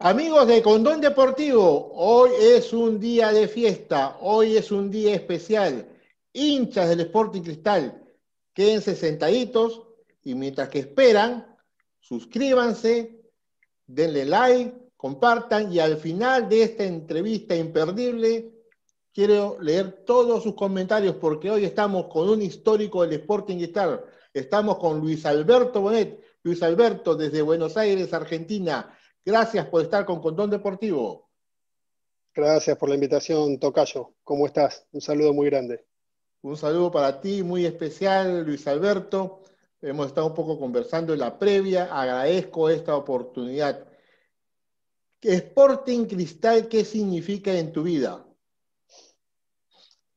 Amigos de Condón Deportivo, hoy es un día de fiesta, hoy es un día especial. Hinchas del Sporting Cristal, quédense sentaditos y mientras que esperan, suscríbanse, denle like, compartan y al final de esta entrevista imperdible quiero leer todos sus comentarios porque hoy estamos con un histórico del Sporting Cristal. Estamos con Luis Alberto Bonet. Luis Alberto, desde Buenos Aires, Argentina. Gracias por estar con Condón Deportivo. Gracias por la invitación, Tocayo. ¿Cómo estás? Un saludo muy grande. Un saludo para ti, muy especial, Luis Alberto. Hemos estado un poco conversando en la previa. Agradezco esta oportunidad. Sporting Cristal, ¿qué significa en tu vida?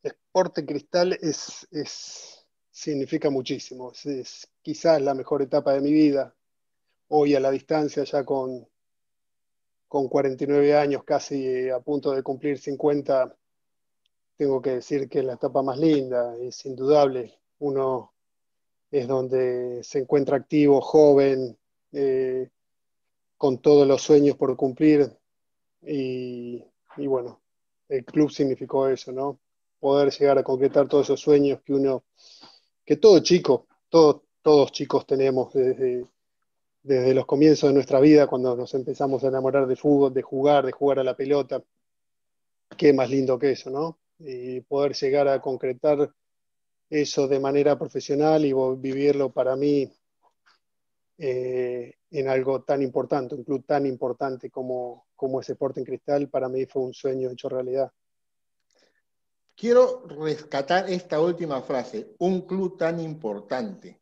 Sporting Cristal es, significa muchísimo. Es, quizás la mejor etapa de mi vida. Hoy a la distancia, ya con, con 49 años, casi a punto de cumplir 50, tengo que decir que es la etapa más linda, es indudable. Uno es donde se encuentra activo, joven, eh, con todos los sueños por cumplir. Y, bueno, el club significó eso, ¿no? Poder llegar a concretar todos esos sueños que uno, que todo chico, todos, todos chicos tenemos desde, desde los comienzos de nuestra vida, cuando nos empezamos a enamorar de fútbol, de jugar, de jugar a la pelota. Qué más lindo que eso, ¿no? Y poder llegar a concretar eso de manera profesional y vivirlo para mí eh, en algo tan importante, un club tan importante como, como ese Sporting Cristal, para mí fue un sueño hecho realidad. Quiero rescatar esta última frase, un club tan importante.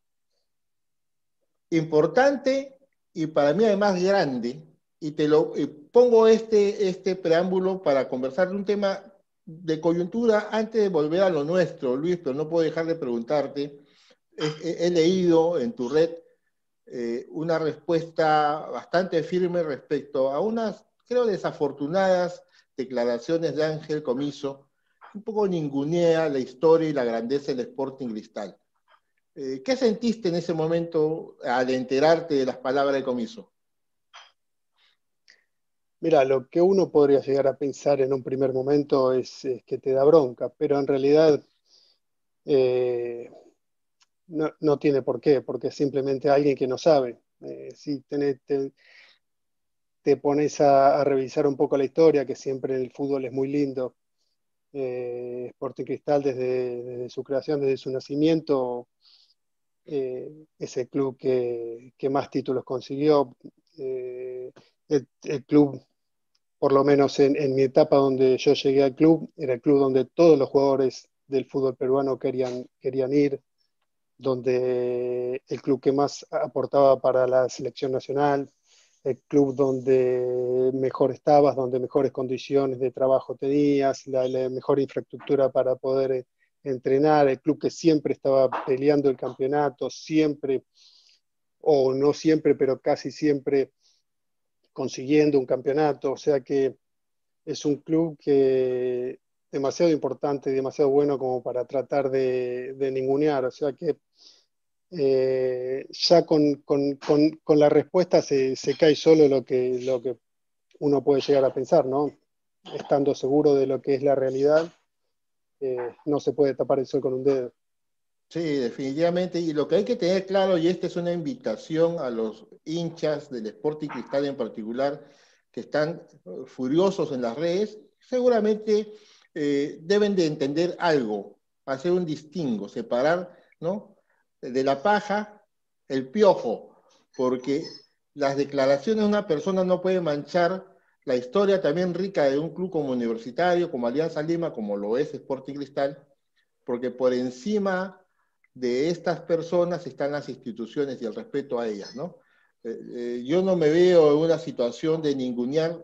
Importante y para mí además grande, y te lo pongo este, este preámbulo para conversar de un tema de coyuntura antes de volver a lo nuestro, Luis, pero no puedo dejar de preguntarte. He, leído en tu red eh, una respuesta bastante firme respecto a unas, creo, desafortunadas declaraciones de Ángel Comiso, un poco ningunea la historia y la grandeza del Sporting Cristal. Eh, ¿Qué sentiste en ese momento al enterarte de las palabras de Comiso? Mira, lo que uno podría llegar a pensar en un primer momento es, que te da bronca, pero en realidad eh, no, tiene por qué, porque es simplemente alguien que no sabe. Eh, si te, te, pones a, revisar un poco la historia, que siempre el fútbol es muy lindo, eh, Sporting Cristal desde, su creación, desde su nacimiento, eh, es el club que, más títulos consiguió. Eh, el, club, por lo menos en, mi etapa donde yo llegué al club, era el club donde todos los jugadores del fútbol peruano querían, querían ir, donde el club que más aportaba para la selección nacional, el club donde mejor estabas, donde mejores condiciones de trabajo tenías, la mejor infraestructura para poder entrenar, el club que siempre estaba peleando el campeonato, siempre, o no siempre, pero casi siempre consiguiendo un campeonato. O sea que es un club que demasiado importante y demasiado bueno como para tratar de, ningunear. O sea que eh, ya con, la respuesta se, cae solo lo que, lo que uno puede llegar a pensar, ¿no? Estando seguro de lo que es la realidad eh, no se puede tapar el sol con un dedo. Sí, definitivamente. Y lo que hay que tener claro, y esta es una invitación a los hinchas del Sporting Cristal en particular, que están furiosos en las redes, seguramente eh, deben de entender algo, hacer un distingo, separar ¿no? de la paja el piojo, porque las declaraciones de una persona no pueden manchar la historia también rica de un club como Universitario, como Alianza Lima, como lo es Sporting Cristal, porque por encima de estas personas están las instituciones y el respeto a ellas, ¿no? Eh, eh, yo no me veo en una situación de ningunear,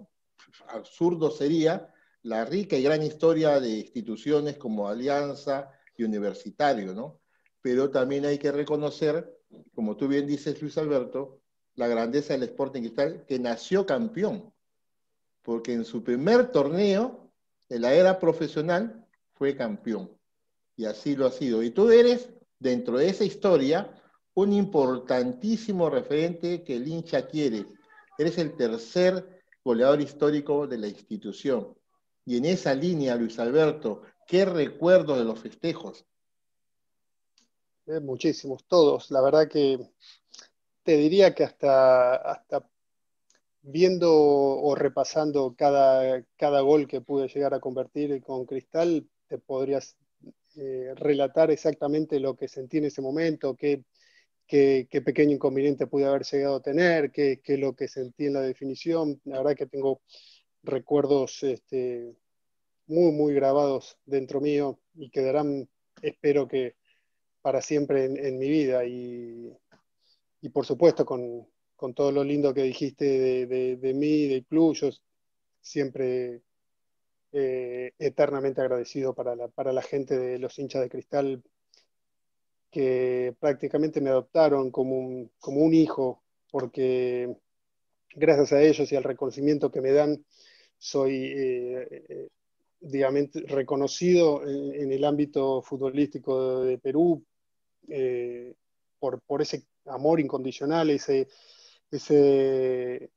absurdo sería, la rica y gran historia de instituciones como Alianza y Universitario, ¿no? Pero también hay que reconocer, como tú bien dices, Luis Alberto, la grandeza del Sporting Cristal, que nació campeón, porque en su primer torneo, en la era profesional, fue campeón. Y así lo ha sido. Y tú eres, dentro de esa historia, un importantísimo referente que el hincha quiere. Eres el tercer goleador histórico de la institución. Y en esa línea, Luis Alberto, ¿qué recuerdo de los festejos? Eh, muchísimos, todos. La verdad que te diría que hasta, hasta viendo o repasando cada, cada gol que pude llegar a convertir con Cristal, te podrías eh, relatar exactamente lo que sentí en ese momento, qué, qué, pequeño inconveniente pude haber llegado a tener, qué, qué, lo que sentí en la definición. La verdad que tengo recuerdos este, muy, muy grabados dentro mío y quedarán, espero que para siempre en, mi vida. Y, y por supuesto, con, con todo lo lindo que dijiste de, de, mí, del club, yo siempre eh, eternamente agradecido para la, para la gente de los hinchas de cristal que prácticamente me adoptaron como un, como un hijo, porque gracias a ellos y al reconocimiento que me dan, soy eh, eh, digamos, reconocido en, el ámbito futbolístico de, Perú por, por, ese amor incondicional, ese, ese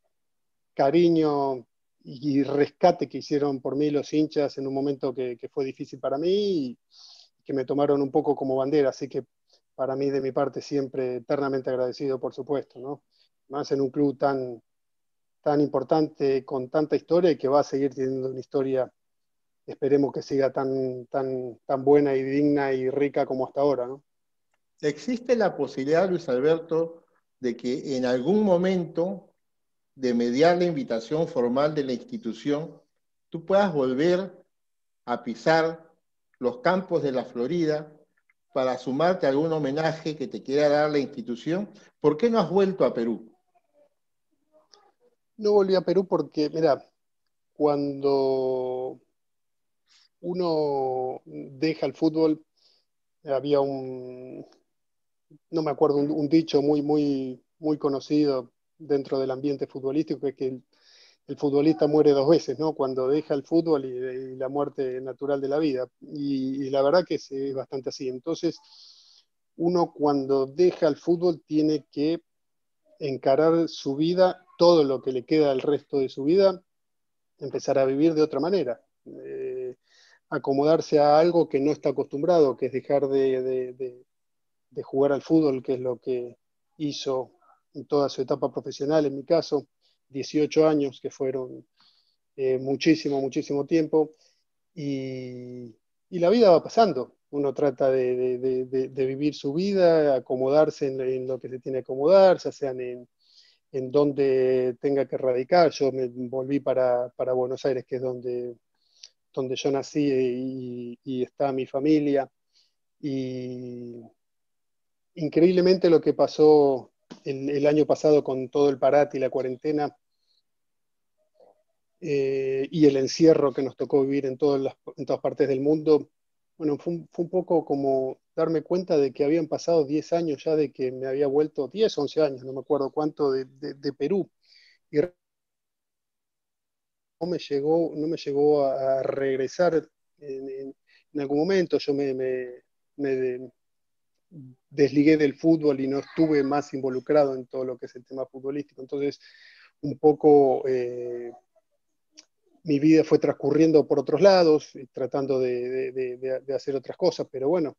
cariño y rescate que hicieron por mí los hinchas en un momento que, fue difícil para mí y que me tomaron un poco como bandera. Así que para mí, de mi parte, siempre eternamente agradecido, por supuesto, ¿no? Más en un club tan, tan importante, con tanta historia y que va a seguir teniendo una historia, esperemos que siga tan, tan, tan buena y digna y rica como hasta ahora, ¿no? ¿Existe la posibilidad, Luis Alberto, de que en algún momento de mediar la invitación formal de la institución, tú puedas volver a pisar los campos de la Florida para sumarte a algún homenaje que te quiera dar la institución. ¿Por qué no has vuelto a Perú? No volví a Perú porque, mira, cuando uno deja el fútbol, había un, no me acuerdo, un, dicho muy, muy, muy conocido dentro del ambiente futbolístico, que es que el, futbolista muere dos veces, ¿no? Cuando deja el fútbol y, la muerte natural de la vida. Y, la verdad que es, bastante así. Entonces, uno cuando deja el fútbol tiene que encarar su vida, todo lo que le queda al resto de su vida, empezar a vivir de otra manera. Eh, acomodarse a algo que no está acostumbrado, que es dejar de, de jugar al fútbol, que es lo que hizo en toda su etapa profesional, en mi caso, 18 años, que fueron eh, muchísimo, muchísimo tiempo, y, la vida va pasando. Uno trata de, vivir su vida, acomodarse en, lo que se tiene que acomodar, ya sean en, en donde tenga que radicar. Yo me volví para, Buenos Aires, que es donde, donde yo nací y, y está mi familia. Y, increíblemente lo que pasó el, año pasado con todo el parate y la cuarentena eh, y el encierro que nos tocó vivir en todas, las, en todas partes del mundo, bueno, fue un, poco como darme cuenta de que habían pasado 10 años ya de que me había vuelto, 10, 11 años, no me acuerdo cuánto, de, Perú. Y no me llegó, no me llegó a, regresar en, algún momento, yo me desligué del fútbol y no estuve más involucrado en todo lo que es el tema futbolístico. Entonces, un poco eh, mi vida fue transcurriendo por otros lados, tratando de, hacer otras cosas, pero bueno,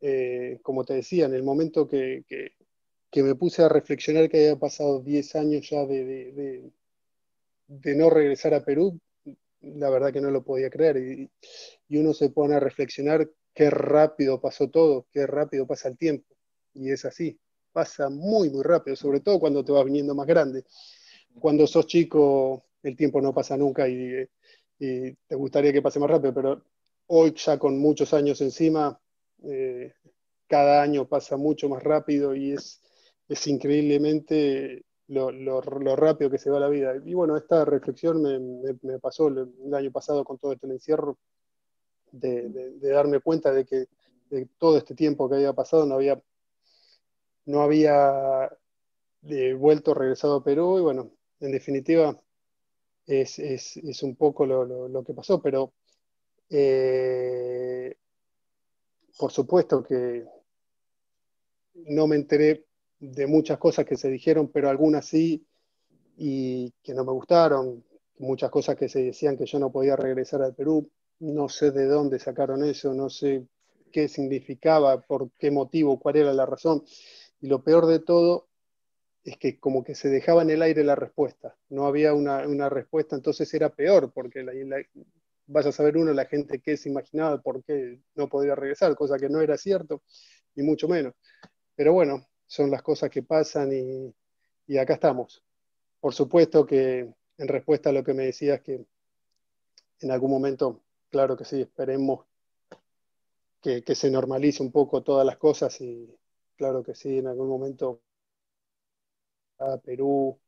eh, como te decía, en el momento que, me puse a reflexionar que había pasado 10 años ya de, no regresar a Perú, la verdad que no lo podía creer. Y, y uno se pone a reflexionar qué rápido pasó todo, qué rápido pasa el tiempo. Y es así, pasa muy, muy rápido, sobre todo cuando te vas viniendo más grande. Cuando sos chico, el tiempo no pasa nunca y, te gustaría que pase más rápido, pero hoy ya con muchos años encima, eh, cada año pasa mucho más rápido y es, es increíblemente lo, rápido que se va la vida. Y bueno, esta reflexión me, pasó el, el, año pasado con todo este encierro de, darme cuenta de que de todo este tiempo que había pasado no había, no había eh, vuelto, regresado a Perú y bueno, en definitiva es, un poco lo, que pasó, pero eh, por supuesto que no me enteré de muchas cosas que se dijeron, pero algunas sí, y que no me gustaron, muchas cosas que se decían que yo no podía regresar al Perú, no sé de dónde sacaron eso, no sé qué significaba, por qué motivo, cuál era la razón. Y lo peor de todo es que como que se dejaba en el aire la respuesta, no había una, respuesta, entonces era peor, porque la, a saber uno la gente que se imaginaba por qué no podía regresar, cosa que no era cierto, ni mucho menos. Pero bueno, son las cosas que pasan y, y acá estamos. Por supuesto que en respuesta a lo que me decías, que en algún momento, claro que sí, esperemos que, se normalice un poco todas las cosas y claro que sí, en algún momento a Perú,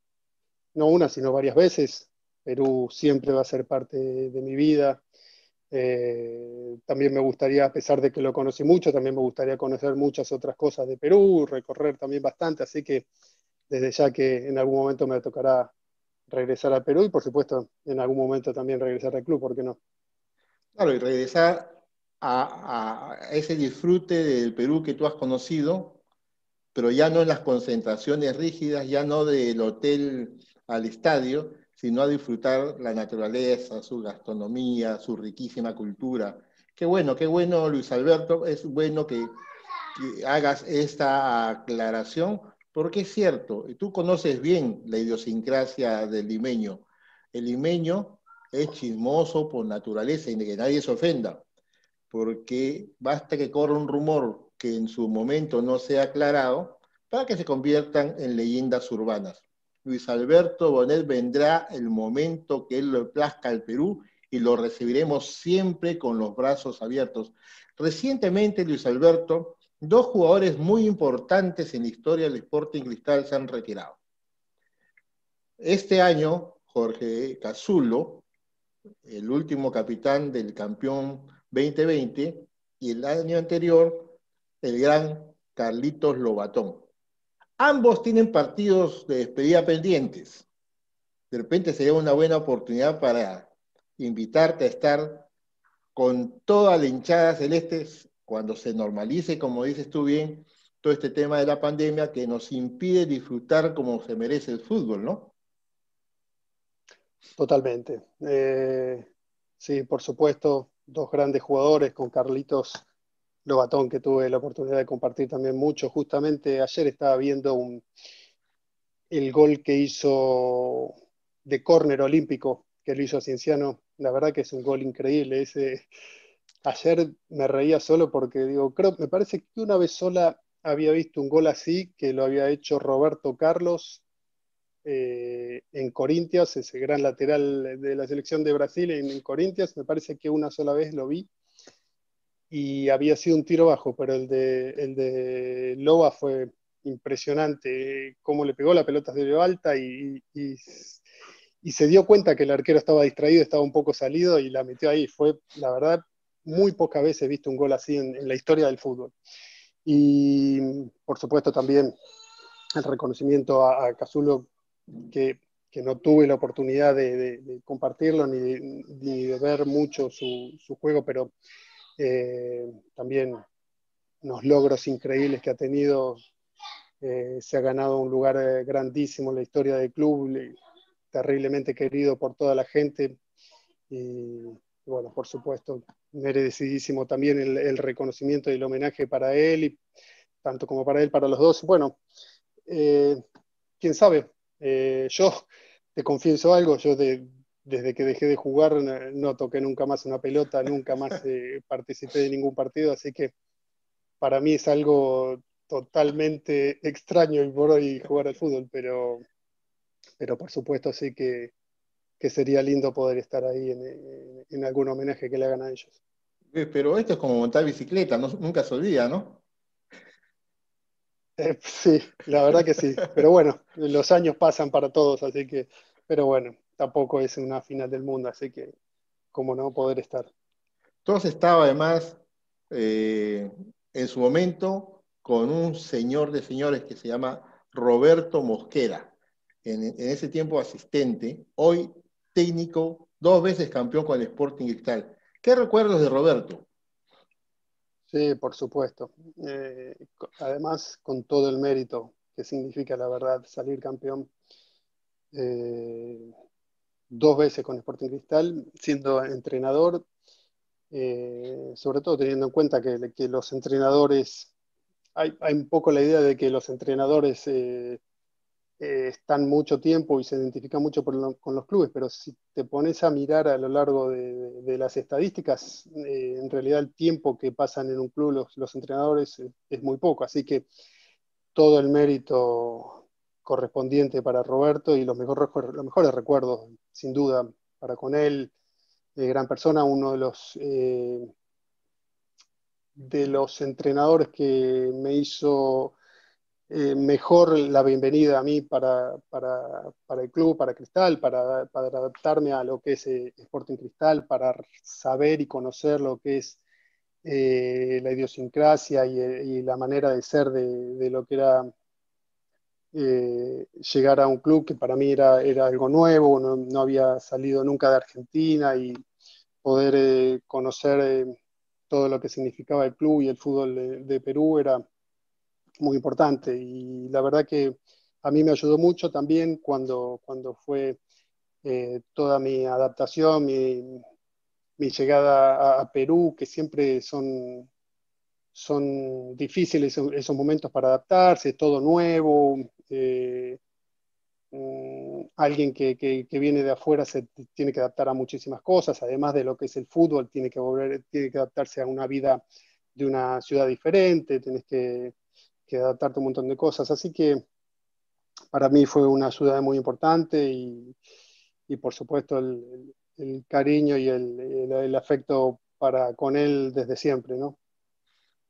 no una, sino varias veces. Perú siempre va a ser parte de, mi vida. Eh, también me gustaría, a pesar de que lo conocí mucho, también me gustaría conocer muchas otras cosas de Perú, recorrer también bastante, así que desde ya que en algún momento me tocará regresar al Perú y por supuesto en algún momento también regresar al club, ¿por qué no? Claro, y regresar a, ese disfrute del Perú que tú has conocido, pero ya no en las concentraciones rígidas, ya no del hotel al estadio, sino a disfrutar la naturaleza, su gastronomía, su riquísima cultura. Qué bueno, qué bueno, Luis Alberto, es bueno que, que hagas esta aclaración, porque es cierto, tú conoces bien la idiosincrasia del limeño. El limeño es chismoso por naturaleza y que nadie se ofenda, porque basta que corra un rumor que en su momento no sea aclarado para que se conviertan en leyendas urbanas. Luis Alberto Bonet vendrá el momento que él lo plazca al Perú y lo recibiremos siempre con los brazos abiertos. Recientemente Luis Alberto dos jugadores muy importantes en la historia del Sporting Cristal se han retirado. Este año, Jorge Cazulo, el último capitán del campeón 2020, y el año anterior, el gran Carlitos Lobatón. Ambos tienen partidos de despedida pendientes. De repente sería una buena oportunidad para invitarte a estar con toda la hinchada celeste cuando se normalice, como dices tú bien, todo este tema de la pandemia que nos impide disfrutar como se merece el fútbol, ¿no? Totalmente. Eh, sí, por supuesto, dos grandes jugadores con Carlitos Lobatón, que tuve la oportunidad de compartir también mucho. Justamente ayer estaba viendo un, el gol que hizo de córner olímpico, que lo hizo Cienciano. La verdad que es un gol increíble. Ese, ayer me reía solo porque digo, creo, me parece que una vez sola había visto un gol así que lo había hecho Roberto Carlos eh, en Corintias, ese gran lateral de la selección de Brasil en, en, me parece que una sola vez lo vi y había sido un tiro bajo, pero el de, el de Loba fue impresionante, cómo le pegó la pelota de alta y, y, y se dio cuenta que el arquero estaba distraído, estaba un poco salido y la metió ahí. Fue, la verdad, muy pocas veces he visto un gol así en, la historia del fútbol. Y por supuesto también el reconocimiento a, Cazulo, que, no tuve la oportunidad de, compartirlo ni, de ver mucho su, juego, pero eh, también unos logros increíbles que ha tenido. Eh, se ha ganado un lugar eh, grandísimo en la historia del club, terriblemente querido por toda la gente. Y, bueno, por supuesto, merecidísimo también el, reconocimiento y el homenaje para él, y tanto como para él, para los dos. Bueno, quién sabe, eh, yo te confieso algo, yo desde que dejé de jugar no, toqué nunca más una pelota, nunca más eh, participé de ningún partido, así que para mí es algo totalmente extraño y por hoy jugar al fútbol, pero, pero por supuesto sí que que sería lindo poder estar ahí en, algún homenaje que le hagan a ellos. Eh, pero esto es como montar bicicleta, nunca se olvida, ¿no? Eh, sí, la verdad que sí. Pero bueno, los años pasan para todos, así que, pero bueno, tampoco es una final del mundo, así que, como no poder estar. Todos estaba además eh, en su momento con un señor de señores que se llama Roberto Mosquera, en, en ese tiempo asistente, hoy técnico, dos veces campeón con el Sporting Cristal. ¿Qué recuerdos de Roberto? Sí, por supuesto. Eh, además, con todo el mérito que significa, la verdad, salir campeón. eh, dos veces con Sporting Cristal, siendo entrenador, eh, sobre todo teniendo en cuenta que, los entrenadores, hay, un poco la idea de que los entrenadores eh, están mucho tiempo y se identifican mucho con los clubes, pero si te pones a mirar a lo largo de, las estadísticas, en realidad el tiempo que pasan en un club los, entrenadores es muy poco, así que todo el mérito correspondiente para Roberto y los mejores, los mejores recuerdos, sin duda, para con él, gran persona, uno de los, eh, de los entrenadores que me hizo eh, mejor la bienvenida a mí para, el club, para Cristal, para, adaptarme a lo que es eh, Sporting Cristal, para saber y conocer lo que es la idiosincrasia y, la manera de ser de lo que era eh, llegar a un club que para mí era, era algo nuevo, no, había salido nunca de Argentina y poder eh, conocer eh, todo lo que significaba el club y el fútbol de, Perú era muy importante. Y la verdad que a mí me ayudó mucho también cuando, cuando fue toda mi adaptación, mi, llegada a Perú, que siempre son son difíciles esos momentos para adaptarse, todo nuevo. Eh, mm, alguien que, viene de afuera se tiene que adaptar a muchísimas cosas, además de lo que es el fútbol, tiene que, volver, tiene que adaptarse a una vida de una ciudad diferente, que, adaptarte a un montón de cosas. Así que para mí fue una ayuda muy importante y, por supuesto el, cariño y el, el, afecto para con él desde siempre, ¿no?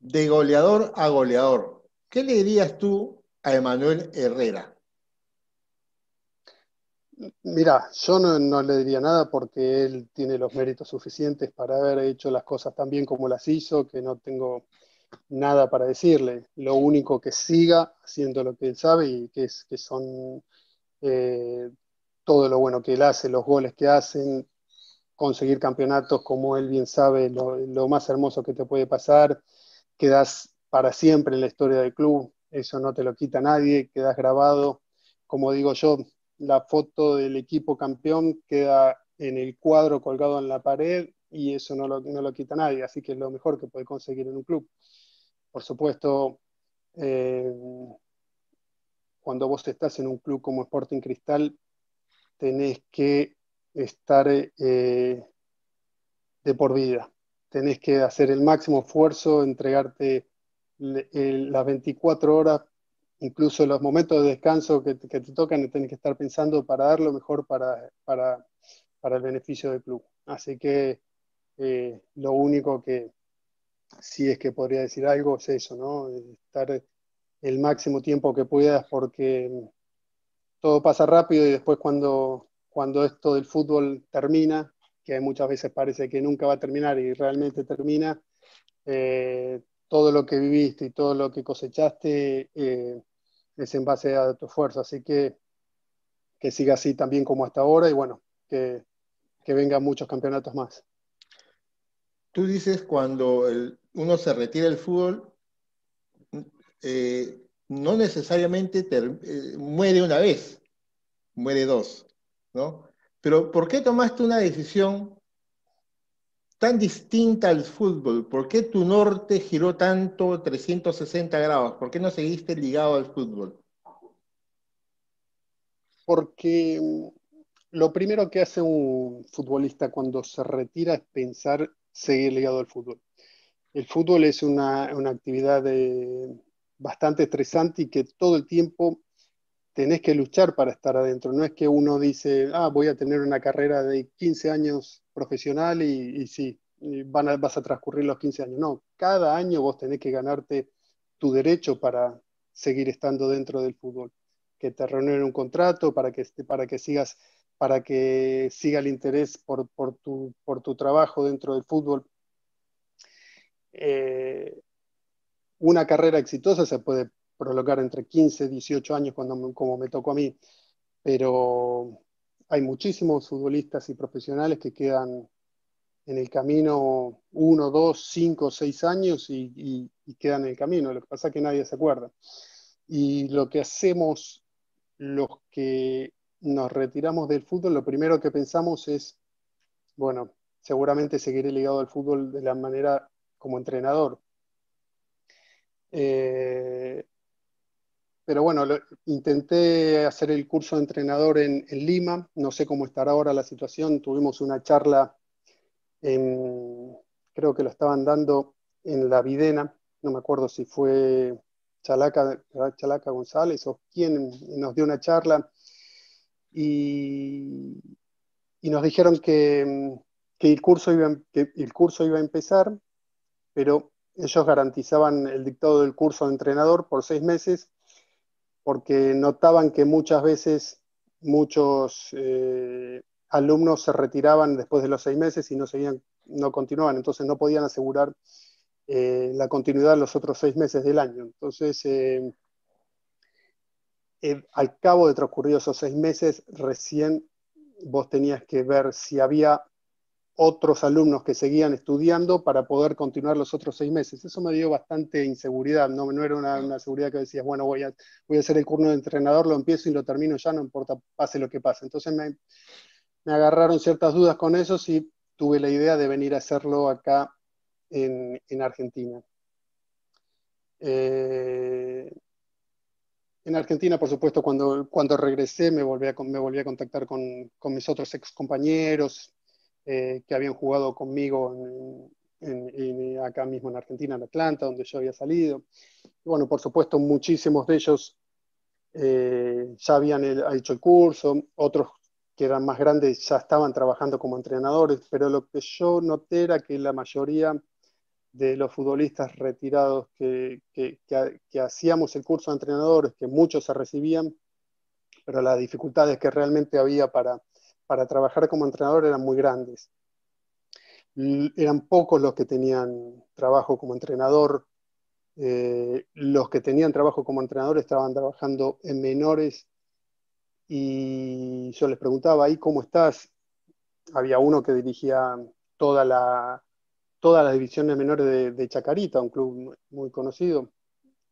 de goleador a goleador, ¿qué le dirías tú a Emanuel Herrera? Mira, yo no, le diría nada porque él tiene los méritos suficientes para haber hecho las cosas tan bien como las hizo, que no tengo nada para decirle. Lo único que siga haciendo lo que él sabe y que, es, que son eh, todo lo bueno que él hace, los goles que hacen, conseguir campeonatos como él bien sabe, lo más hermoso que te puede pasar quedas para siempre en la historia del club, eso no te lo quita nadie, quedas grabado. Como digo yo, la foto del equipo campeón queda en el cuadro colgado en la pared y eso no lo, no lo quita nadie, así que es lo mejor que puede conseguir en un club. Por supuesto, eh, cuando vos estás en un club como Sporting Cristal, tenés que estar eh, de por vida tenés que hacer el máximo esfuerzo, entregarte las 24 horas, incluso los momentos de descanso que, te tocan, tenés que estar pensando para dar lo mejor para, para, el beneficio del club. Así que eh, lo único que sí es que podría decir algo es eso, ¿no? Estar el máximo tiempo que puedas porque todo pasa rápido y después cuando, cuando esto del fútbol termina, que muchas veces parece que nunca va a terminar y realmente termina, eh, todo lo que viviste y todo lo que cosechaste eh, es en base a tu esfuerzo. Así que que siga así también como hasta ahora y bueno, que, vengan muchos campeonatos más. Tú dices cuando uno se retira del fútbol, eh, no necesariamente muere una vez, muere dos, ¿no? Pero ¿por qué tomaste una decisión tan distinta al fútbol? ¿Por qué tu norte giró tanto 360 grados? ¿Por qué no seguiste ligado al fútbol? Porque mm, lo primero que hace un futbolista cuando se retira es pensar seguir ligado al fútbol. El fútbol es una, actividad eh, bastante estresante y que todo el tiempo tenés que luchar para estar adentro. No es que uno dice, ah, voy a tener una carrera de 15 años profesional y, sí, van vas a transcurrir los 15 años. No, cada año vos tenés que ganarte tu derecho para seguir estando dentro del fútbol. Que te reúnen un contrato para que, para que sigas para que siga el interés por, tu, trabajo dentro del fútbol. Eh, una carrera exitosa se puede prolongar entre 15 y 18 años cuando, como me tocó a mí, pero hay muchísimos futbolistas y profesionales que quedan en el camino uno, dos, cinco, seis años y, quedan en el camino. Lo que pasa es que nadie se acuerda. Y lo que hacemos los que nos retiramos del fútbol, lo primero que pensamos es, bueno, seguramente seguiré ligado al fútbol de la manera como entrenador. Eh, pero bueno, intenté hacer el curso de entrenador en, Lima, no sé cómo estará ahora la situación, tuvimos una charla, creo que lo estaban dando en La Videna, no me acuerdo si fue Chalaca, Chalaca González o quién nos dio una charla y, nos dijeron que, el curso iba, que el curso iba a empezar, pero ellos garantizaban el dictado del curso de entrenador por seis meses porque notaban que muchas veces muchos eh, alumnos se retiraban después de los seis meses y no, seguían, no continuaban, entonces no podían asegurar eh, la continuidad los otros seis meses del año. Entonces, eh, al cabo de transcurridos esos seis meses, recién vos tenías que ver si había otros alumnos que seguían estudiando para poder continuar los otros seis meses. Eso me dio bastante inseguridad, no, no era una, seguridad que decías, bueno, voy a, voy a hacer el curso de entrenador, lo empiezo y lo termino ya, no importa, pase lo que pase. Entonces me, agarraron ciertas dudas con eso y tuve la idea de venir a hacerlo acá en, Argentina. Eh, en Argentina, por supuesto, cuando, cuando regresé me volví a, me volví a contactar con, con mis otros ex compañeros, eh, que habían jugado conmigo en, acá mismo en Argentina, en Atlanta, donde yo había salido. Y bueno, por supuesto, muchísimos de ellos eh, ya habían hecho el curso, otros que eran más grandes ya estaban trabajando como entrenadores, pero lo que yo noté era que la mayoría de los futbolistas retirados que, que, hacíamos el curso de entrenadores, que muchos se recibían, pero las dificultades que realmente había para, para trabajar como entrenador eran muy grandes. Eran pocos los que tenían trabajo como entrenador. Eh, los que tenían trabajo como entrenador estaban trabajando en menores y yo les preguntaba, ¿y cómo estás? Había uno que dirigía toda la, todas las divisiones menores de, Chacarita, un club muy, conocido.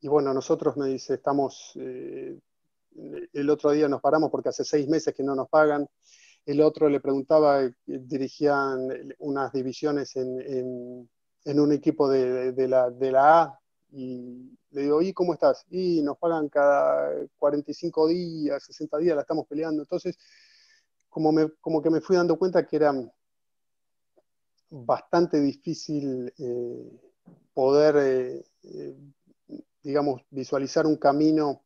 Y bueno, nosotros me dice, estamos, eh, el otro día nos paramos porque hace seis meses que no nos pagan el otro le preguntaba, eh, dirigían unas divisiones en, un equipo de, la, de la A y le digo, ¿y cómo estás? Y nos pagan cada 45 días, 60 días, la estamos peleando. Entonces, como, me, como que me fui dando cuenta que era bastante difícil eh, poder, eh, digamos, visualizar un camino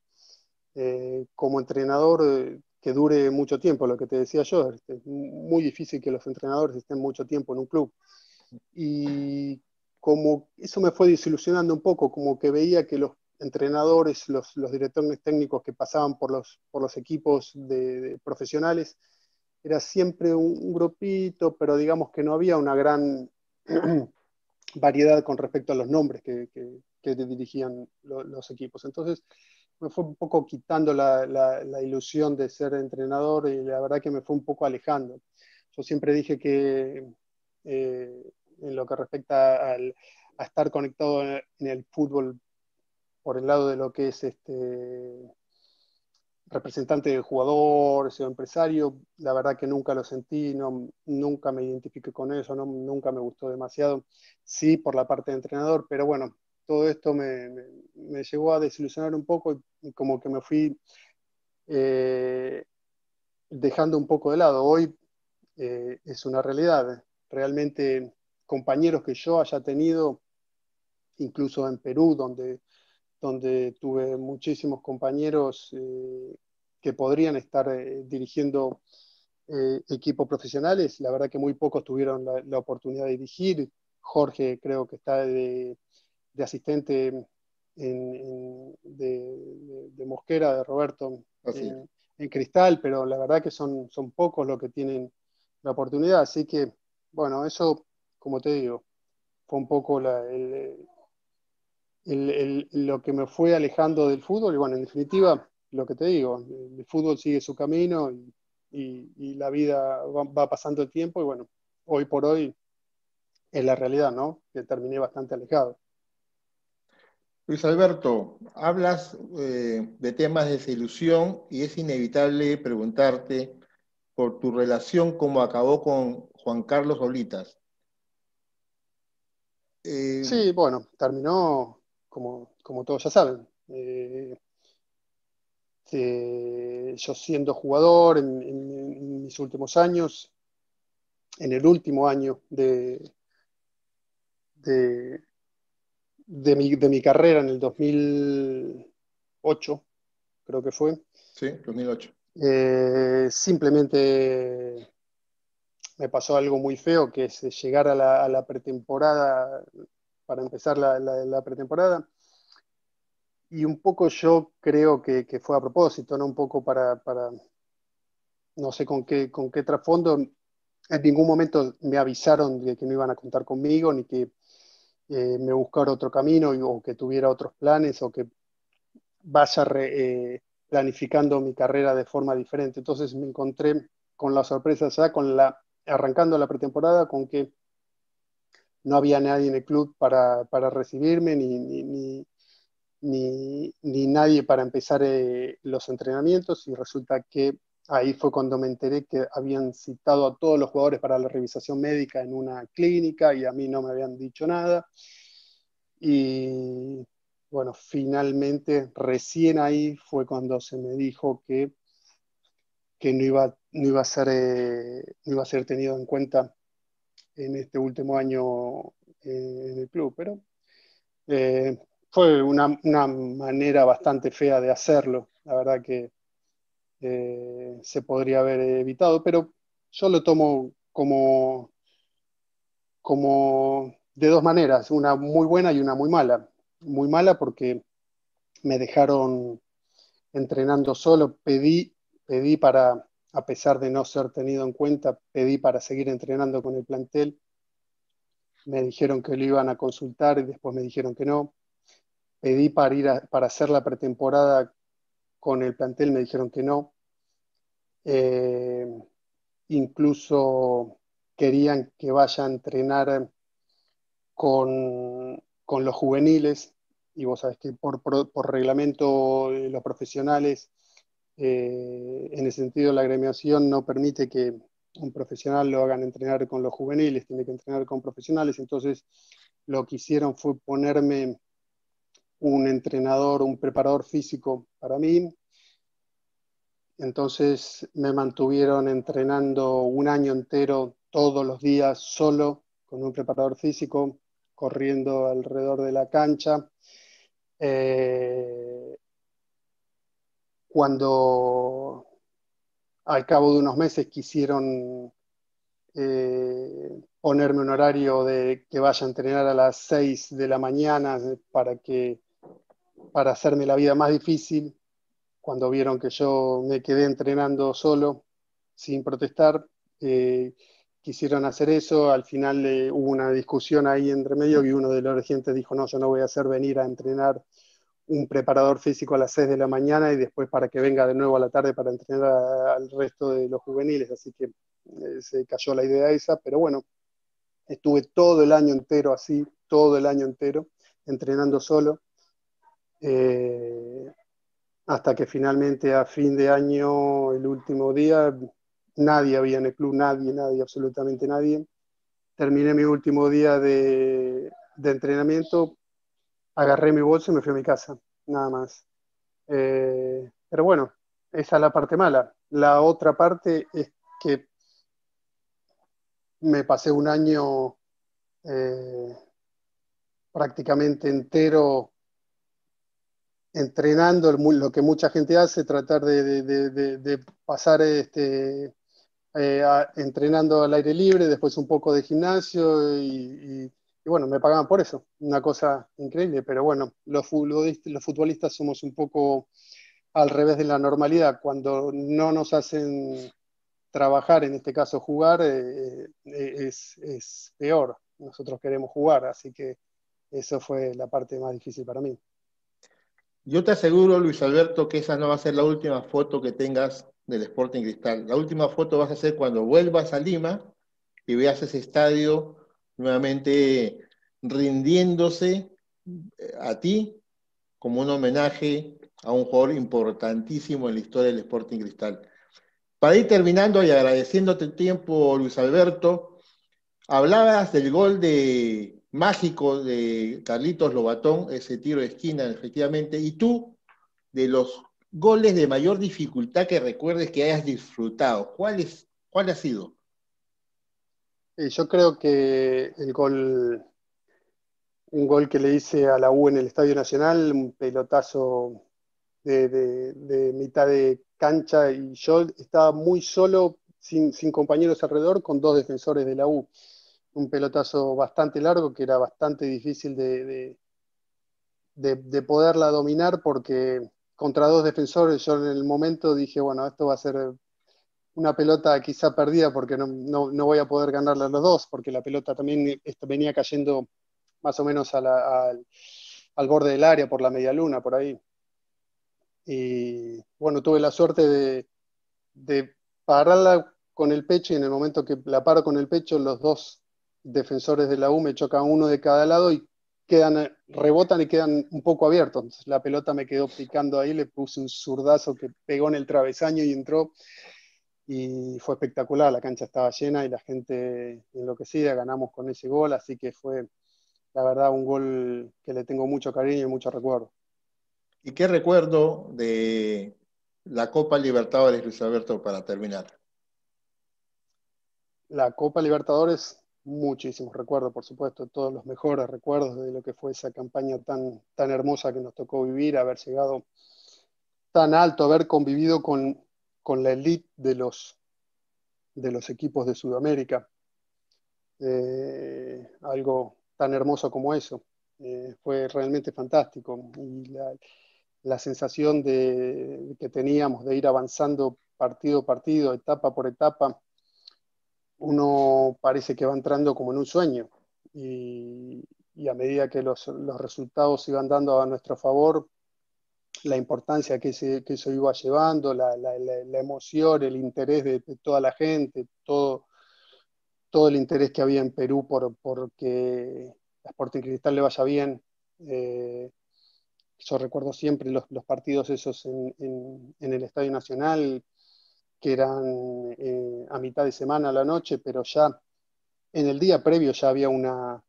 como entrenador que dure mucho tiempo, lo que te decía yo, es muy difícil que los entrenadores estén mucho tiempo en un club. Y como eso me fue desilusionando un poco, como que veía que los entrenadores, los, directores técnicos que pasaban por los, por los equipos de, profesionales, era siempre un, grupito, pero digamos que no había una gran variedad con respecto a los nombres que, dirigían los equipos. Entonces, me fue un poco quitando la, ilusión de ser entrenador y la verdad que me fue un poco alejando. Yo siempre dije que eh, en lo que respecta a estar conectado en el fútbol por el lado de lo que es este representante de jugador, o empresario, la verdad que nunca lo sentí, no, nunca me identifiqué con eso, no, nunca me gustó demasiado, sí por la parte de entrenador, pero bueno, todo esto me, me, llegó a desilusionar un poco y como que me fui eh, dejando un poco de lado. Hoy eh, es una realidad. Realmente compañeros que yo haya tenido, incluso en Perú, donde, donde tuve muchísimos compañeros eh, que podrían estar dirigiendo equipos profesionales, la verdad que muy pocos tuvieron la, la oportunidad de dirigir. Jorge creo que está de de asistente de, Mosquera, de Roberto, en, Cristal, pero la verdad que son, son pocos los que tienen la oportunidad. Así que, bueno, eso, como te digo, fue un poco lo que me fue alejando del fútbol. Y bueno, en definitiva, lo que te digo, el fútbol sigue su camino y, la vida va, va, pasando el tiempo. Y bueno, hoy por hoy es la realidad, ¿no? Que terminé bastante alejado. Luis Alberto, hablas eh, de temas de desilusión y es inevitable preguntarte por tu relación como acabó con Juan Carlos Olitas. Eh, sí, bueno, terminó como, como todos ya saben. Eh, yo siendo jugador en, mis últimos años, en el último año de, de, de, mi, de mi carrera, en el 2008, creo que fue. Sí, 2008. Eh, simplemente me pasó algo muy feo, que es llegar a la, pretemporada, para empezar la, pretemporada. Y un poco yo creo que, fue a propósito, ¿no? Un poco para, no sé con qué, con qué trasfondo. En ningún momento me avisaron de que no iban a contar conmigo, ni que eh, me buscara otro camino o que tuviera otros planes o que vaya eh, planificando mi carrera de forma diferente. Entonces me encontré con la sorpresa ya, con la, arrancando la pretemporada, con que no había nadie en el club para, recibirme, ni, ni, ni, nadie para empezar eh, los entrenamientos, y resulta que ahí fue cuando me enteré que habían citado a todos los jugadores para la revisación médica en una clínica y a mí no me habían dicho nada. Y bueno, finalmente, recién ahí fue cuando se me dijo que, que no, iba, no, iba a ser, eh, iba a ser tenido en cuenta en este último año eh, en el club, pero eh, fue una, manera bastante fea de hacerlo, la verdad que se podría haber evitado, pero yo lo tomo como, como de dos maneras, una muy buena y una muy mala. Muy mala porque me dejaron entrenando solo, pedí, pedí para, a pesar de no ser tenido en cuenta, pedí para seguir entrenando con el plantel. Me dijeron que lo iban a consultar y después me dijeron que no. Pedí para ir para hacer la pretemporada con el plantel, me dijeron que no. Eh, incluso querían que vaya a entrenar con con los juveniles, y vos sabés que por, reglamento los profesionales, eh, en ese sentido la agremiación no permite que un profesional lo hagan entrenar con los juveniles, tiene que entrenar con profesionales, entonces lo que hicieron fue ponerme un entrenador, un preparador físico para mí, entonces me mantuvieron entrenando un año entero todos los días solo con un preparador físico, corriendo alrededor de la cancha. Eh, cuando al cabo de unos meses quisieron eh, ponerme un horario de que vaya a entrenar a las 6 de la mañana para que para hacerme la vida más difícil, cuando vieron que yo me quedé entrenando solo, sin protestar, eh, quisieron hacer eso, al final eh, hubo una discusión ahí entre medio y uno de los regentes dijo, no, yo no voy a hacer venir a entrenar un preparador físico a las 6 de la mañana y después para que venga de nuevo a la tarde para entrenar al resto de los juveniles, así que eh, se cayó la idea esa, pero bueno, estuve todo el año entero así, todo el año entero, entrenando solo, eh, hasta que finalmente a fin de año, el último día, Nadie había en el club, nadie, nadie, absolutamente nadie. Terminé mi último día de, entrenamiento, agarré mi bolso y me fui a mi casa, nada más. Eh, pero bueno, esa es la parte mala. La otra parte es que me pasé un año eh, prácticamente entero entrenando lo que mucha gente hace, tratar de pasar este, eh, entrenando al aire libre, después un poco de gimnasio y, bueno, me pagaban por eso, una cosa increíble, pero bueno, los futbolistas, somos un poco al revés de la normalidad, cuando no nos hacen trabajar, en este caso jugar, eh, eh, es, es peor, nosotros queremos jugar, así que eso fue la parte más difícil para mí. Yo te aseguro, Luis Alberto, que esa no va a ser la última foto que tengas del Sporting Cristal. La última foto vas a hacer cuando vuelvas a Lima y veas ese estadio nuevamente rindiéndose eh, a ti como un homenaje a un jugador importantísimo en la historia del Sporting Cristal. Para ir terminando y agradeciéndote el tiempo, Luis Alberto, hablabas del gol de mágico de Carlitos Lobatón, ese tiro de esquina, efectivamente, y tú, de los goles de mayor dificultad que recuerdes que hayas disfrutado, ¿cuál, es, cuál ha sido? Yo creo que el gol, un gol que le hice a la U en el Estadio Nacional, un pelotazo de, mitad de cancha y yo estaba muy solo, sin, compañeros alrededor, con dos defensores de la U. Un pelotazo bastante largo que era bastante difícil de, de, poderla dominar porque contra dos defensores yo en el momento dije, bueno, esto va a ser una pelota quizá perdida porque no, no, voy a poder ganarle a los dos, porque la pelota también venía cayendo más o menos al, al, borde del área por la media luna, por ahí. Y bueno, tuve la suerte de, de pararla con el pecho y en el momento que la paro con el pecho, los dos defensores de la U me chocan uno de cada lado y quedan, rebotan y quedan un poco abiertos. la pelota me quedó picando ahí, le puse un zurdazo que pegó en el travesaño y entró y fue espectacular, la cancha estaba llena y la gente enloquecida, ganamos con ese gol, así que fue la verdad un gol que le tengo mucho cariño y mucho recuerdo. ¿Y qué recuerdo de la Copa Libertadores, Luis Alberto, para terminar? La Copa Libertadores, muchísimos recuerdos, por supuesto, todos los mejores recuerdos de lo que fue esa campaña tan, tan hermosa que nos tocó vivir, haber llegado tan alto, haber convivido con con la elite de los, de los equipos de Sudamérica. Eh, algo tan hermoso como eso. Eh, fue realmente fantástico. Y la, sensación de, que teníamos de ir avanzando partido a partido, etapa por etapa, uno parece que va entrando como en un sueño. Y, a medida que los, los resultados iban dando a nuestro favor, la importancia que, se, que eso iba llevando, la, emoción, el interés de, toda la gente, todo, todo el interés que había en Perú por, que a Sporting Cristal le vaya bien. Eh, yo recuerdo siempre los, partidos esos en, el Estadio Nacional, que eran eh, a mitad de semana a la noche, pero ya en el día previo ya había una,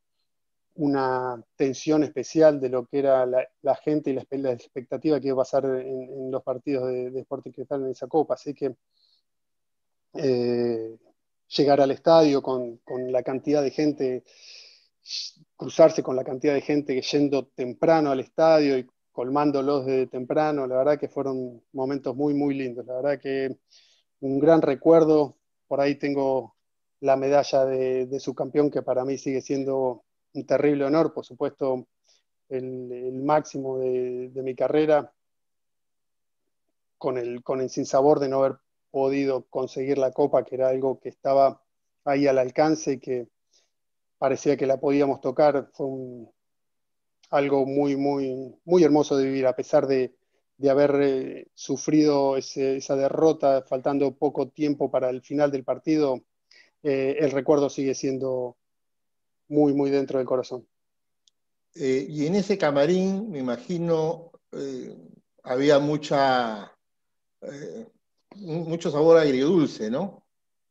una tensión especial de lo que era la, gente y la, expectativa que iba a pasar en, los partidos de, de, Sporting Cristal en esa Copa. Así que eh, llegar al estadio con, la cantidad de gente, cruzarse con la cantidad de gente yendo temprano al estadio y colmándolos de temprano, la verdad que fueron momentos muy, muy lindos. La verdad que un gran recuerdo. Por ahí tengo la medalla de subcampeón que para mí sigue siendo un terrible honor, por supuesto, el, máximo de, mi carrera, con el, con el sinsabor de no haber podido conseguir la copa, que era algo que estaba ahí al alcance, que parecía que la podíamos tocar, fue algo muy, muy, muy hermoso de vivir, a pesar de, haber eh, sufrido esa derrota, faltando poco tiempo para el final del partido, eh, el recuerdo sigue siendo muy, muy dentro del corazón. Eh, y en ese camarín, me imagino, eh, había mucha, eh, mucho sabor agridulce, ¿no?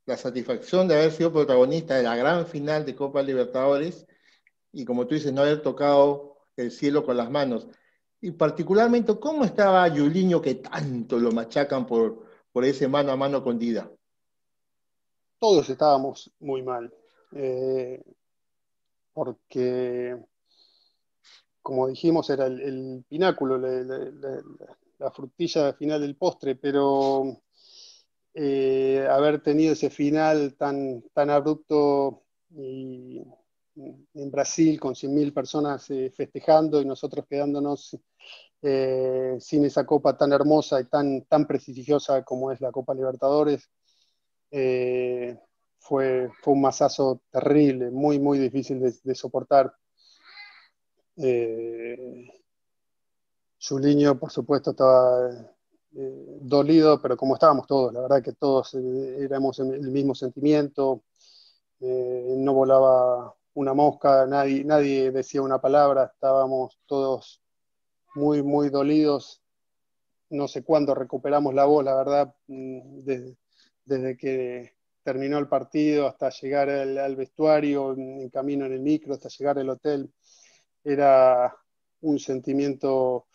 La satisfacción de haber sido protagonista de la gran final de Copa Libertadores y, como tú dices, no haber tocado el cielo con las manos. Y particularmente, ¿cómo estaba Yuliño que tanto lo machacan por, por ese mano a mano con Dida? Todos estábamos muy mal porque, como dijimos, era el, pináculo, la, frutilla final del postre, pero eh, haber tenido ese final tan, abrupto en Brasil con 100.000 personas eh, festejando y nosotros quedándonos eh, sin esa copa tan hermosa y tan prestigiosa como es la Copa Libertadores, fue, un masazo terrible, muy, muy difícil de, soportar. Eh, Juliño, por supuesto, estaba eh, dolido, pero como estábamos todos, la verdad que todos eh, éramos el mismo sentimiento, eh, no volaba una mosca, nadie, nadie decía una palabra, estábamos todos muy, muy dolidos. No sé cuándo recuperamos la voz, la verdad, mm, desde, que terminó el partido hasta llegar al, vestuario, en, camino en el micro, hasta llegar al hotel. Era un sentimiento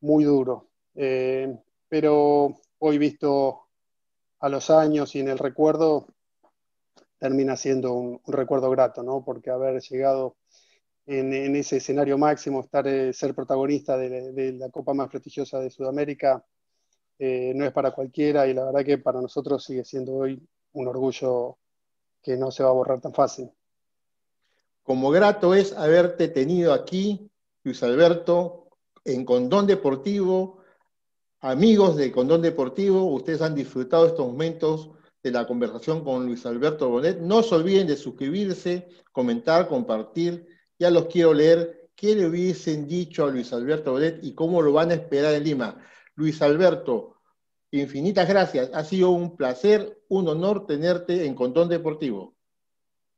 muy duro. Eh, pero hoy visto a los años y en el recuerdo, termina siendo un, recuerdo grato, ¿no? Porque haber llegado en, ese escenario máximo, estar, eh, ser protagonista de, la copa más prestigiosa de Sudamérica, eh, no es para cualquiera y la verdad que para nosotros sigue siendo hoy un orgullo que no se va a borrar tan fácil. Como grato es haberte tenido aquí, Luis Alberto, en Condón Deportivo, amigos de Condón Deportivo, ustedes han disfrutado estos momentos de la conversación con Luis Alberto Bonet. No se olviden de suscribirse, comentar, compartir. Ya los quiero leer. ¿Qué le hubiesen dicho a Luis Alberto Bonet y cómo lo van a esperar en Lima? Luis Alberto, infinitas gracias. Ha sido un placer, un honor tenerte en Condón Deportivo.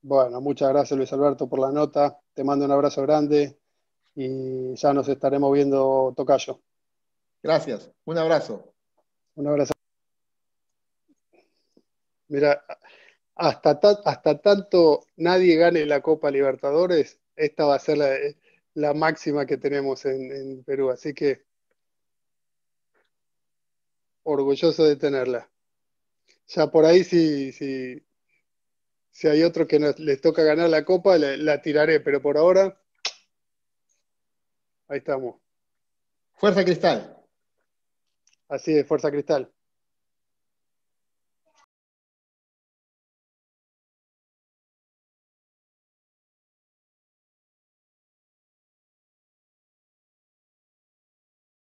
Bueno, muchas gracias Luis Alberto por la nota. Te mando un abrazo grande y ya nos estaremos viendo, Tocayo. Gracias, un abrazo. Un abrazo. Mira, hasta, hasta tanto nadie gane la Copa Libertadores, esta va a ser la, máxima que tenemos en, Perú. Así que orgulloso de tenerla. Ya por ahí si, si, si hay otro que les toca ganar la copa, la tiraré, pero por ahora, ahí estamos. Fuerza Cristal. Así es, Fuerza Cristal.